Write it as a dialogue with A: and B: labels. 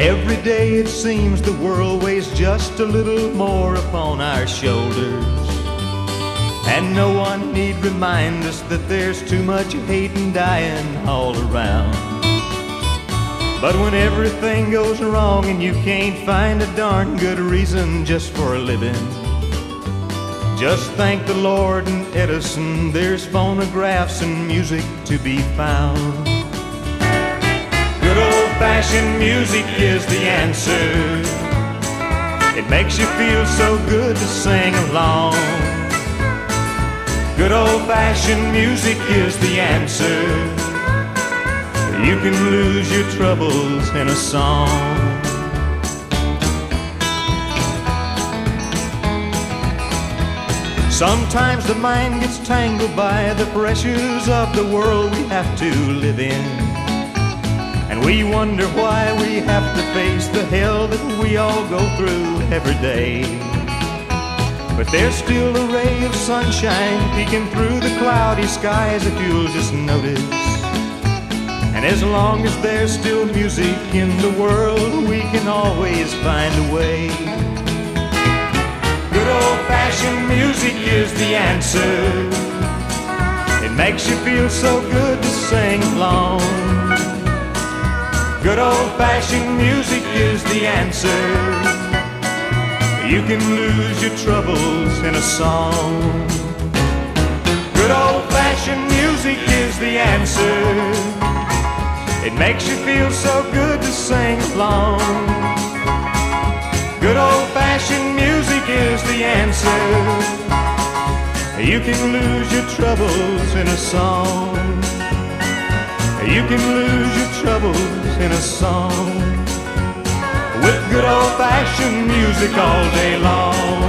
A: Every day it seems the world weighs just a little more upon our shoulders. And no one need remind us that there's too much hate and dying all around. But when everything goes wrong and you can't find a darn good reason just for a living, just thank the Lord and Edison, there's phonographs and music to be found. Fashioned music is the answer. It makes you feel so good to sing along. Good old fashioned music is the answer. You can lose your troubles in a song. Sometimes the mind gets tangled by the pressures of the world we have to live in. We wonder why we have to face the hell that we all go through every day. But there's still a ray of sunshine peeking through the cloudy skies if you'll just notice. And as long as there's still music in the world, we can always find a way. Good old fashioned music is the answer. It makes you feel so good to sing along. Good old fashioned music is the answer. You can lose your troubles in a song. Good old fashioned music is the answer. It makes you feel so good to sing along. Good old fashioned music is the answer. You can lose your troubles in a song. You can lose your troubles in a song with good old fashioned music all day long.